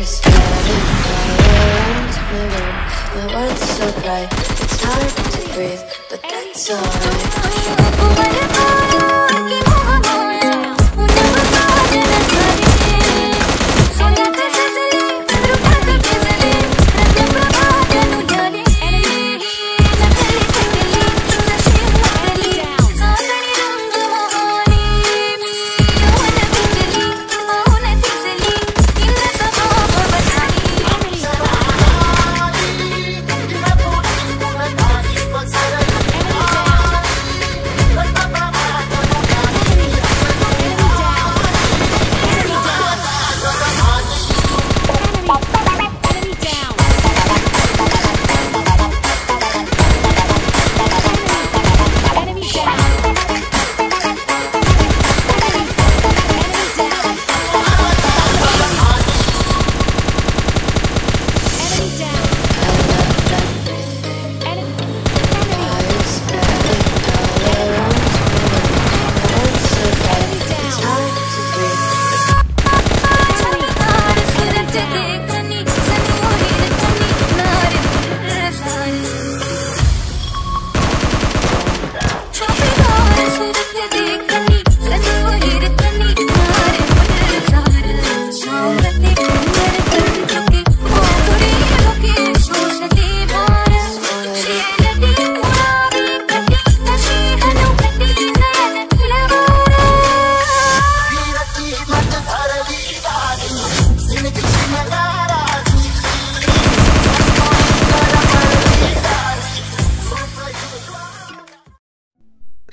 we're starting so bright It's hard to breathe, but that's alright.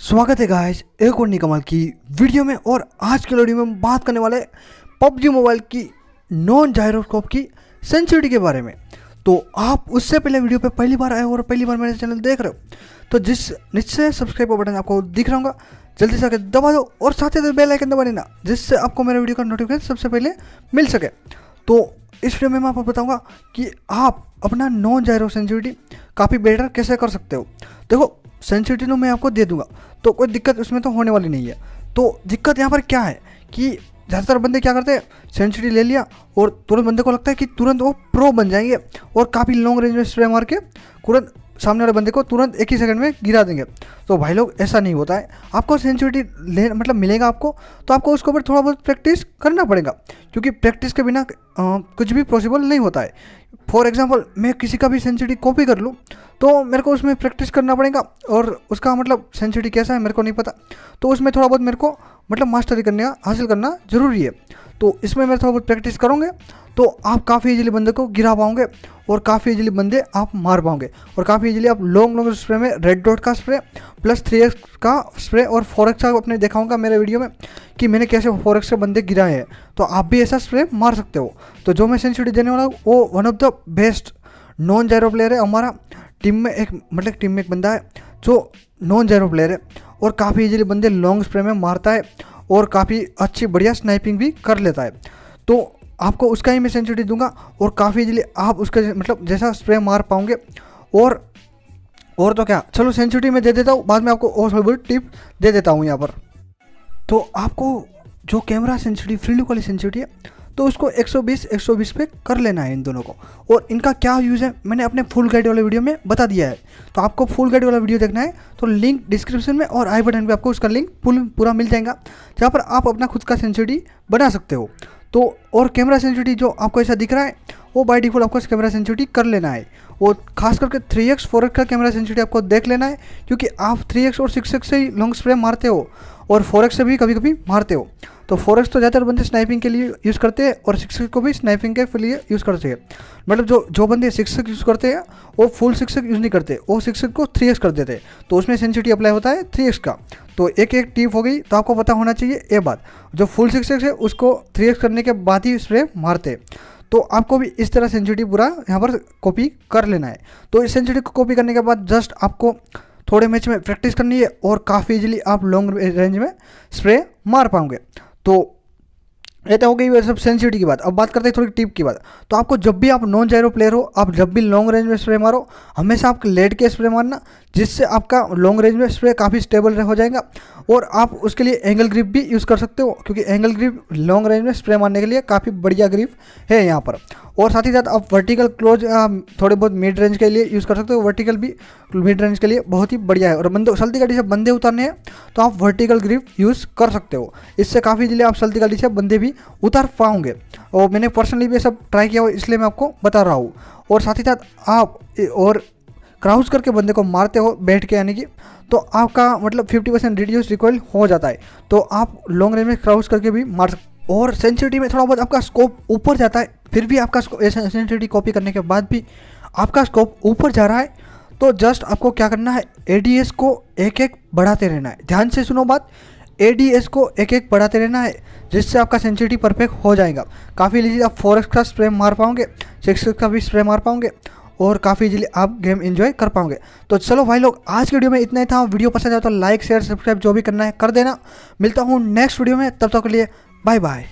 स्वागत है guys एक और निकमल की वीडियो में और आज के वीडियो में हम बात करने वाले पबजी मोबाइल की नॉन जायरोस्कोप की सेंसिटिविटी के बारे में। तो आप उससे पहले वीडियो पे पहली बार आए हो और पहली बार मेरे चैनल देख रहे हो तो जिस निश्चय सब्सक्राइब का बटन आपको दिख रहा होगा, जल्दी से आके दबा दो और साथ ही बेल आइकन दबा देना जिससे आपको मेरे वीडियो का नोटिफिकेशन सबसे पहले मिल सके। तो इस वीडियो में मैं आपको बताऊँगा कि आप अपना नॉन जायरो सेंसिटिविटी काफ़ी बेटर कैसे कर सकते हो। देखो सेंसिटिविटी तो मैं आपको दे दूँगा। तो कोई दिक्कत उसमें तो होने वाली नहीं है। तो दिक्कत यहाँ पर क्या है कि ज़्यादातर बंदे क्या करते हैं? सेंसिटिविटी ले लिया और तुरंत बंदे को लगता है कि तुरंत वो प्रो बन जाएँगे और काफ़ी लॉन्ग रेंज में स्प्रे मार के तुरंत सामने वाले बंदे को तुरंत एक ही सेकंड में गिरा देंगे। तो भाई लोग ऐसा नहीं होता है। आपको सेंसिटिविटी ले मतलब मिलेगा आपको तो आपको उसके ऊपर थोड़ा बहुत प्रैक्टिस करना पड़ेगा। क्योंकि प्रैक्टिस के बिना अ, कुछ भी पॉसिबल नहीं होता है। फॉर एग्ज़ाम्पल मैं किसी का भी सेंसिटी कॉपी कर लूँ तो मेरे को उसमें प्रैक्टिस करना पड़ेगा और उसका मतलब सेंसिटी कैसा है मेरे को नहीं पता। तो उसमें थोड़ा बहुत मेरे को मतलब मास्टरी करने हासिल करना ज़रूरी है। तो इसमें मैं थोड़ा बहुत प्रैक्टिस करूँगे तो आप काफ़ी इजीली बंदे को गिरा पाओगे और काफ़ी इजीली बंदे आप मार पाओगे। और काफ़ी इजीली आप लॉन्ग लॉन्ग स्प्रे में रेड डॉट का स्प्रे प्लस थ्री एक्स का स्प्रे और फोर एक्स का अपने देखा होगा मेरे वीडियो में कि मैंने कैसे फोर एक्स के बंदे गिराए हैं। तो आप भी ऐसा स्प्रे मार सकते हो। तो जो मैं सेंसिटिविटी देने वाला वो one of the best non gyro player है हमारा। टीम में एक मतलब टीम में एक बंदा है जो नॉन जैरो प्लेयर है। और काफ़ी इजीली बंदे लॉन्ग स्प्रे में मारता है और काफ़ी अच्छी बढ़िया स्नाइपिंग भी कर लेता है। तो आपको उसका ही मैं सेंसिटिविटी दूँगा और काफ़ी इजीली आप उसका मतलब जैसा स्प्रे मार पाओगे और और तो क्या? चलो सेंसिटिविटी में दे देता हूँ, बाद में आपको और थोड़ी टिप दे देता हूँ यहाँ पर। तो आपको जो कैमरा सेंसिटिव फ्री लुक वाली सेंसिटिविटी है तो उसको 120 120 पे कर लेना है इन दोनों को। और इनका क्या यूज़ है, मैंने अपने फुल गाइड वाले वीडियो में बता दिया है। तो आपको फुल गाइड वाला वीडियो देखना है तो लिंक डिस्क्रिप्शन में और आई बटन पर आपको उसका लिंक पूरा मिल जाएगा, जहाँ पर आप अपना खुद का सेंसिटी बना सकते हो। तो और कैमरा सेंसिटी जो आपको ऐसा दिख रहा है वो बाय डिफ़ॉल्ट आपको कैमरा सेंसिटिविटी कर लेना है। वो खास करके थ्री एक्स फोर एक्स का कैमरा सेंसिटिविटी आपको देख लेना है, क्योंकि आप थ्री एक्स और सिक्स एक्स से ही लॉन्ग स्प्रे मारते हो और फोर एक्स से भी कभी कभी मारते हो। तो फोर एक्स तो ज़्यादातर बंदे स्नाइपिंग के लिए यूज़ करते हैं और सिक्स को भी स्नाइपिंग के लिए यूज़ करते हैं। मतलब जो जो बंदे सिक्स यूज़ करते हैं, वो फुल सिक्स यूज़ नहीं करते, वो सिक्स को थ्री एक्स कर देते तो उसमें सेंसिटिविटी अप्लाई होता है थ्री एक्स का। तो एक एक टिप हो गई तो आपको पता होना चाहिए, ये बात। जो फुल सिक्स है, उसको थ्री एक्स करने के बाद ही स्प्रे मारते हैं। तो आपको भी इस तरह सेंसिटिव पूरा यहाँ पर कॉपी कर लेना है। तो इस सेंसिटिव को कॉपी करने के बाद जस्ट आपको थोड़े मैच में प्रैक्टिस करनी है और काफ़ी इजिली आप लॉन्ग रेंज में स्प्रे मार पाओगे। तो ये तो हो गई सब सेंसिटिविटी की बात। अब बात करते हैं थोड़ी टिप की बात। तो आपको जब भी आप नॉन जायरो प्लेयर हो, आप जब भी लॉन्ग रेंज में स्प्रे मारो, हमेशा आप लेट के स्प्रे मारना, जिससे आपका लॉन्ग रेंज में स्प्रे काफ़ी स्टेबल हो जाएगा। और आप उसके लिए एंगल ग्रिप भी यूज़ कर सकते हो, क्योंकि एंगल ग्रिप लॉन्ग रेंज में स्प्रे मारने के लिए काफ़ी बढ़िया ग्रिप है यहाँ पर। और साथ ही साथ आप वर्टिकल क्लोज थोड़े बहुत मिड रेंज के लिए यूज़ कर सकते हो वर्टिकल भी मिड रेंज के लिए बहुत ही बढ़िया है। और बंदे सल्ती गाड़ी से बंदे उतारने हैं तो आप वर्टिकल ग्रिप यूज़ कर सकते हो। इससे काफ़ी जल्दी आप सल्ती गाड़ी से बंदे भी उतार पाओगे। और मैंने पर्सनली भी सब ट्राई किया हो इसलिए मैं आपको बता रहा हूँ। और साथ ही साथ आप और क्राउज करके बंदे को मारते हो बैठ के, यानी कि तो आपका मतलब 50 परसेंट रिड्यूस रिकॉइल हो जाता है। तो आप लॉन्ग रेंज में क्राउज करके भी मार सकते और सेंसिटिविटी में थोड़ा बहुत आपका स्कोप ऊपर जाता है, फिर भी आपका सेंसिटिविटी कॉपी करने के बाद भी आपका स्कोप ऊपर जा रहा है। तो जस्ट आपको क्या करना है एडीएस को एक एक बढ़ाते रहना है। ध्यान से सुनो बात एडीएस को एक एक बढ़ाते रहना है, जिससे आपका सेंसिटिविटी परफेक्ट हो जाएगा। काफ़ी लीजिए आप फोर का स्प्रे मार पाओगे सिक्स का भी स्प्रे मार पाओगे, और काफ़ी इजीली आप गेम एंजॉय कर पाओगे। तो चलो भाई लोग, आज की वीडियो में इतना ही था। वीडियो पसंद आया तो लाइक शेयर सब्सक्राइब जो भी करना है कर देना। मिलता हूँ नेक्स्ट वीडियो में, तब तक के लिए बाय बाय